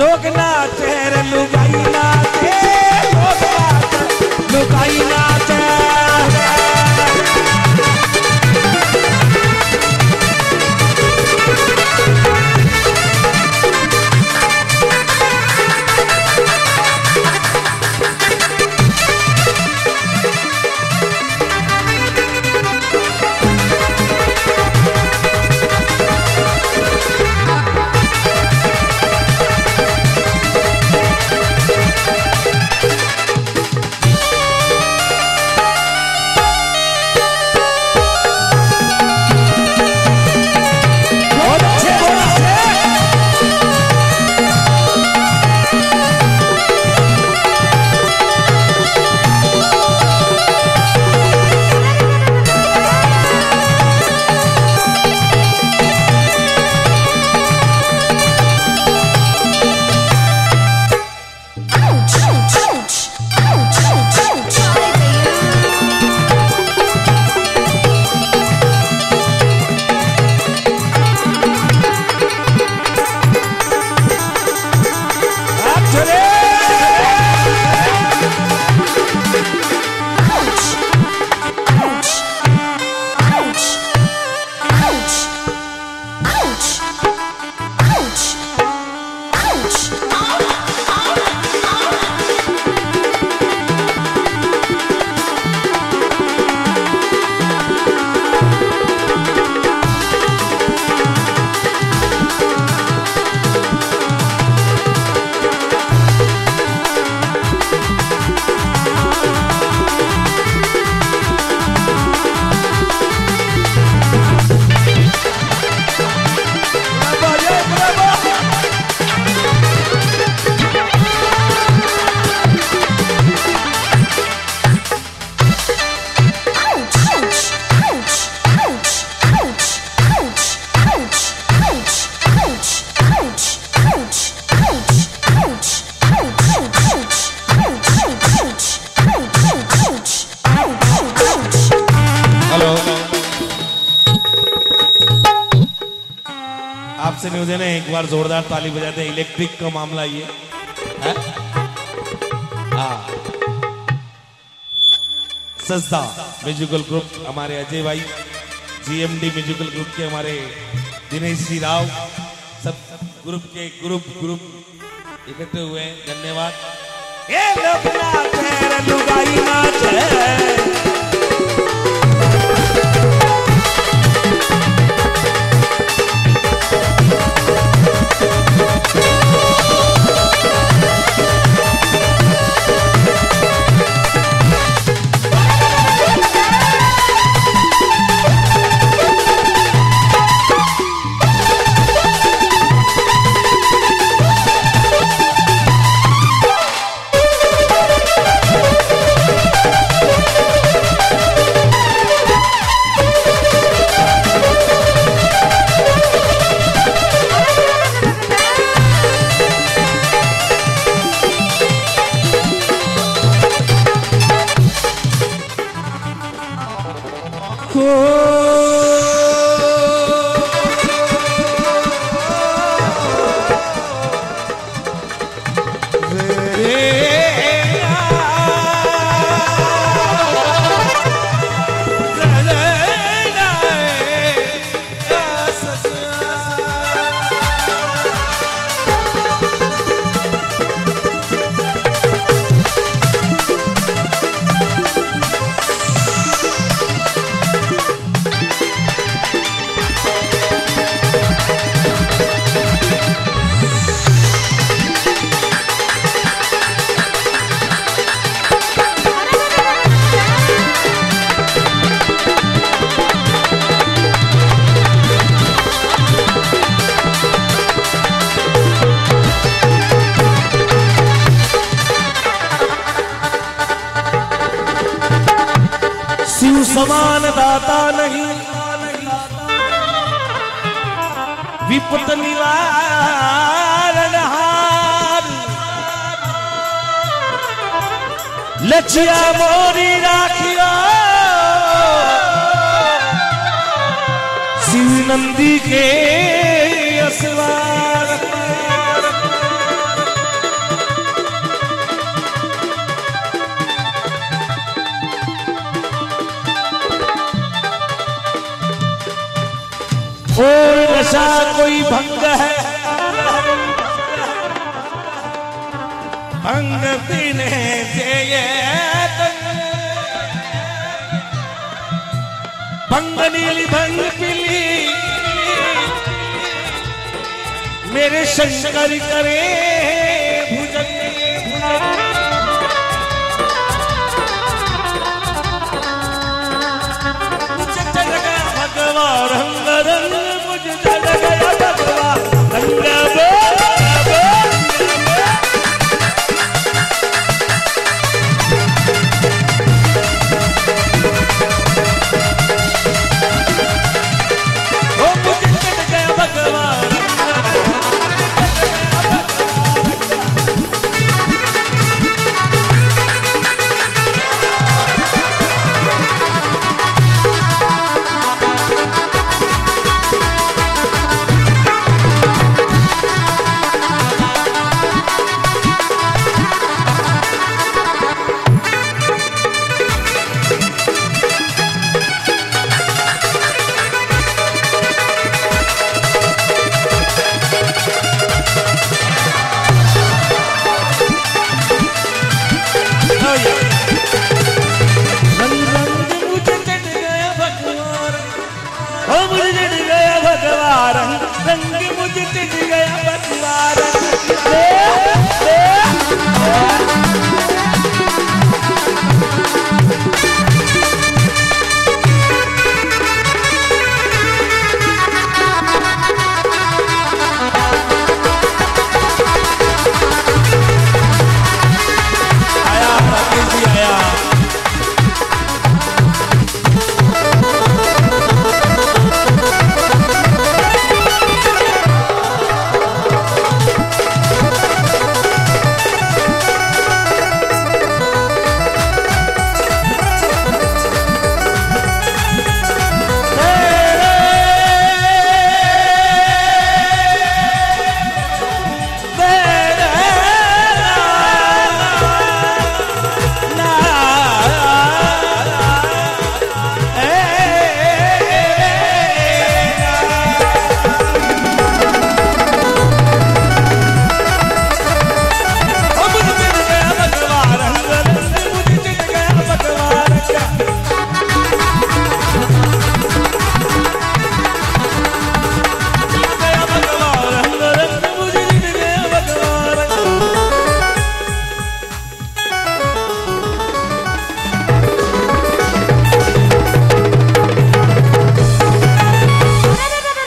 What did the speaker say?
लोग नाचे रे आपसे न्यूज़ ना, एक बार जोरदार ताली बजाते हैं, इलेक्ट्रिक का मामला ये। हाँ? सस्ता म्यूजिकल ग्रुप हमारे अजय भाई जीएमडी म्यूजिकल ग्रुप के हमारे दिनेश जी राव, सब ग्रुप के ग्रुप ग्रुप इकट्ठे हुए हैं, धन्यवाद। Cool. समान दाता नहीं। विपत निवारण हार। लचिया मोरी राखिया। शिव नंदी के असवार। भंग है। भंग पीने से ये भंग नीली भंग पीली। मेरे शंकर करे गया भगवान मुझ गया भगवान